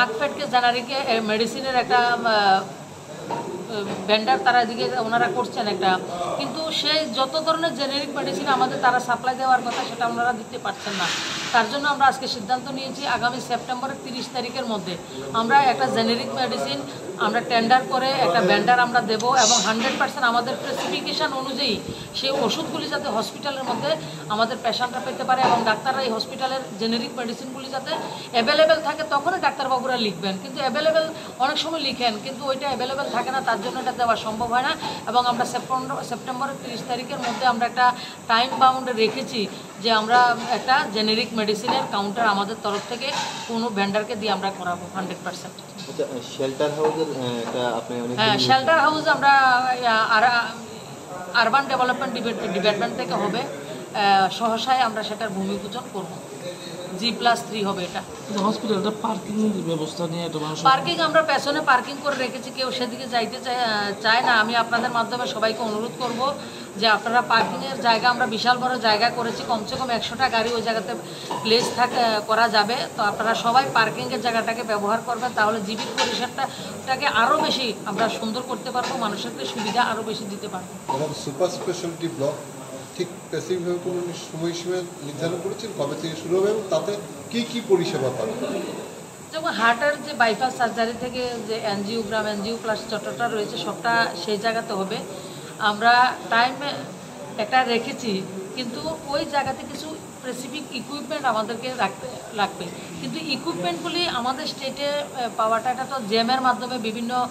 নাক ফেটকে জেনারিকে মেডিসিনের একটা ভেন্ডার তারা এদিকে, ওনারা করছেন একটা। কিন্তু সেই যত ধরনের জেনেরিক মেডিসিন আমাদের তারা সাপ্লাই দেওয়ার কথা, সেটা ওনারা দিতে পারছেন না। তার জন্য আমরা আজকে সিদ্ধান্ত নিয়েছি, আগামী সেপ্টেম্বরের তিরিশ তারিখের মধ্যে আমরা একটা জেনেরিক মেডিসিন আমরা টেন্ডার করে একটা ভেন্ডার আমরা দেব এবং হান্ড্রেড পার্সেন্ট আমাদের স্পেসিফিকেশান অনুযায়ী সেই ওষুধগুলি যাতে হসপিটালের মধ্যে আমাদের পেশেন্টরা পেতে পারে এবং ডাক্তাররা এই হসপিটালের জেনেরিক মেডিসিনগুলি যাতে অ্যাভেলেবেল থাকে, তখনই ডাক্তারবাবুরা লিখবেন। কিন্তু অ্যাভেলেবেল অনেক সময় লিখেন, কিন্তু ওইটা অ্যাভেলেবেল থাকে না, তার জন্য এটা দেওয়া সম্ভব হয় না। এবং আমরা সেপ্টেম্বর সেপ্টেম্বরের তিরিশ তারিখের মধ্যে আমরা একটা টাইম বাউন্ডে রেখেছি যে আমরা একটা জেনেরিক মেডিসিনের কাউন্টার আমাদের তরফ থেকে কোনো ভেন্ডারকে দিয়ে আমরা করাবো হান্ড্রেড পার্সেন্ট শেল্টার অনেক হ্যাঁ শেল্টার হাউস আমরা আর আরবান ডেভেলপমেন্ট ডিপার্টমেন্ট থেকে হবে। সহসায় আমরা সেটার ভূমি পূজন করব। জি প্লাস থ্রি হবে এটা। হসপিটালটা পার্কিং ব্যবস্থা নিয়ে পার্কিং আমরা পেছনে পার্কিং করে রেখেছি কেউ সেদিকে যাইতে চায় চায় না। আমি আপনাদের মাধ্যমে সবাইকে অনুরোধ করব যে আপনারা পার্কিংয়ের জায়গা আমরা বিশাল বড় জায়গা করেছি কমসে কম একশোটা গাড়ি ওই জায়গাতে প্লেস থাকে করা যাবে। তো আপনারা সবাই পার্কিংয়ের জায়গাটাকে ব্যবহার করবেন তাহলে জীবিত পরিষেবাটাকে আরও বেশি আমরা সুন্দর করতে পারব মানুষেরকে সুবিধা আরও বেশি দিতে পারব। সুপার স্পেশালিটি ব্লক ঠিক স্পেসিফিকভাবে কোনো সময়সীমা নির্ধারণ করেছেন? কবে থেকে শুরু হবে এবং তাতে কি কি পরিষেবা পাবে যেমন হার্টের যে বাইপাস সার্জারি থেকে যে এনজিও গ্রাম এনজিও প্লাস চট্টটা রয়েছে সবটা সেই জায়গাতে হবে। আমরা টাইম একটা রেখেছি কিন্তু ওই জায়গাতে কিছু স্পেসিফিক ইকুইপমেন্ট আমাদেরকে রাখতে লাগবে। কিন্তু ইকুইপমেন্টগুলি আমাদের স্টেটে পাওয়াটা এটা তো জেমের মাধ্যমে বিভিন্ন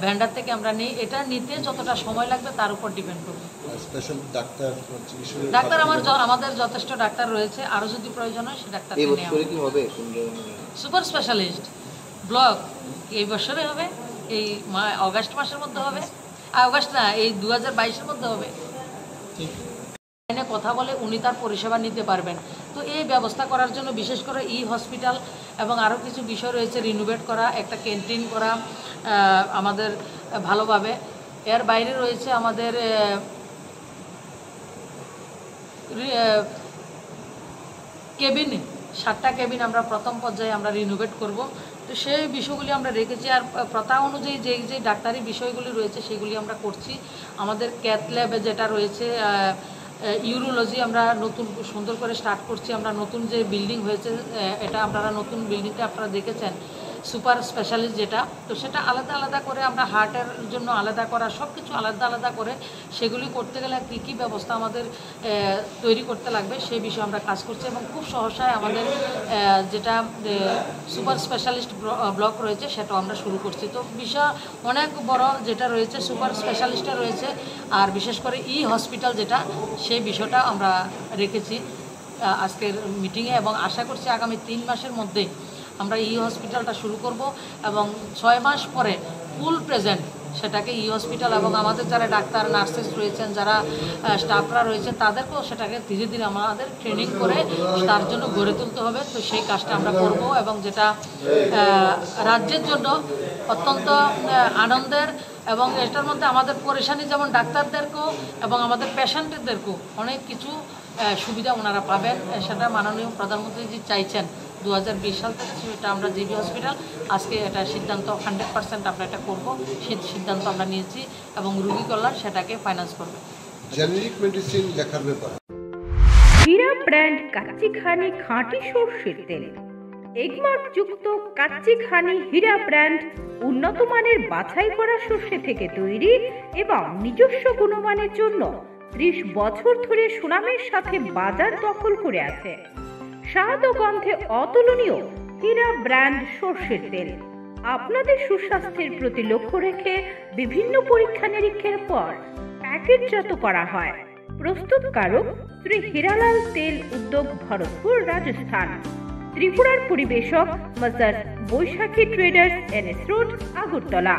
ভ্যান্ডার থেকে আমরা নিই। এটা নিতে যতটা সময় লাগবে তার উপর ডিপেন্ড করবে। স্পেশাল ডাক্তার ডাক্তার আমার আমাদের যথেষ্ট ডাক্তার রয়েছে। আরও যদি প্রয়োজন হয় সে ডাক্তার হবে। সুপার স্পেশালিস্ট ব্লক এই বছরে হবে এই মা- অগাস্ট মাসের মধ্যে হবে। আর অগাস্ট না এই দু হাজার বাইশের মধ্যে হবে। কথা বলে উনি তার পরিষেবা নিতে পারবেন। তো এই ব্যবস্থা করার জন্য বিশেষ করে ই হসপিটাল এবং আরও কিছু বিষয় রয়েছে রিনোভেট করা একটা ক্যান্টিন করা আমাদের ভালোভাবে। এর বাইরে রয়েছে আমাদের কেবিন সাতটা কেবিন আমরা প্রথম পর্যায়ে আমরা রিনোভেট করব। তো সেই বিষয়গুলি আমরা রেখেছি আর প্রথা অনুযায়ী যে যে ডাক্তারি বিষয়গুলি রয়েছে সেগুলি আমরা করছি। আমাদের ক্যাথ ল্যাবে যেটা রয়েছে ইউরোলজি আমরা নতুন সুন্দর করে স্টার্ট করছি। আমরা নতুন যে বিল্ডিং হয়েছে এটা আপনারা নতুন বিল্ডিংটা আপনারা দেখেছেন। সুপার স্পেশালিস্ট যেটা, তো সেটা আলাদা আলাদা করে আমরা হার্টের জন্য আলাদা করা সব কিছু আলাদা আলাদা করে সেগুলি করতে গেলে কী কী ব্যবস্থা আমাদের তৈরি করতে লাগবে সেই বিষয়ে আমরা কাজ করছি এবং খুব সহসায় আমাদের যেটা সুপার স্পেশালিস্ট ব্লক রয়েছে সেটাও আমরা শুরু করছি। তো বিষয় অনেক বড় যেটা রয়েছে, সুপার স্পেশালিস্টটা রয়েছে আর বিশেষ করে ই হসপিটাল যেটা, সেই বিষয়টা আমরা রেখেছি আজকের মিটিংয়ে এবং আশা করছি আগামী তিন মাসের মধ্যে আমরা ই হসপিটালটা শুরু করব এবং ছয় মাস পরে ফুল প্রেজেন্ট সেটাকে ই হসপিটাল এবং আমাদের যারা ডাক্তার নার্সেস রয়েছেন, যারা স্টাফরা রয়েছেন, তাদেরকেও সেটাকে ধীরে ধীরে আমাদের ট্রেনিং করে তার জন্য গড়ে তুলতে হবে। তো সেই কাজটা আমরা করব এবং যেটা রাজ্যের জন্য অত্যন্ত আনন্দের এবং এটার মধ্যে আমাদের পরেশানি যেমন ডাক্তারদেরকেও এবং আমাদের পেশেন্টদেরকেও অনেক কিছু সুবিধা ওনারা পাবেন। সেটা মাননীয় প্রধানমন্ত্রীজি চাইছেন। দু সাল থেকে সেটা আমরা জিবি হসপিটাল আজকে এটা সিদ্ধান্ত হান্ড্রেড পার্সেন্ট আমরা এটা করব। সিদ্ধান্ত আমরা নিয়েছি এবং রুগী কল্যাণ সেটাকে ফাইন্যান্স করবে। জেনেরিক মেডিসিন লেখার ব্যাপারে। হীরা ব্র্যান্ড কাচ্চি খাঁটি সর্ষের তেল। এগমার্ক যুক্ত কাচ্চি খানি হীরা ব্র্যান্ড উন্নত মানের বাছাই করা সর্ষে থেকে তৈরি এবং নিজস্ব গুণমানের জন্য ত্রিশ বছর ধরে সুনামের সাথে বাজার দখল করে আছে। স্বাদ ও গন্ধে অতুলনীয় হীরা ব্র্যান্ড সর্ষের তেল। আপনাদের সুস্বাস্থ্যের প্রতি লক্ষ্য রেখে বিভিন্ন পরীক্ষা নিরীক্ষার পর প্যাকেটজাত করা হয়, প্রস্তুতকারক শ্রী হীরালাল তেল উদ্যোগ ভরতপুর, রাজস্থান। ত্রিপুরার পরিবেশক মাজার Baishakhi traders NS road Agartala.